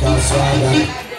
Volkswagen.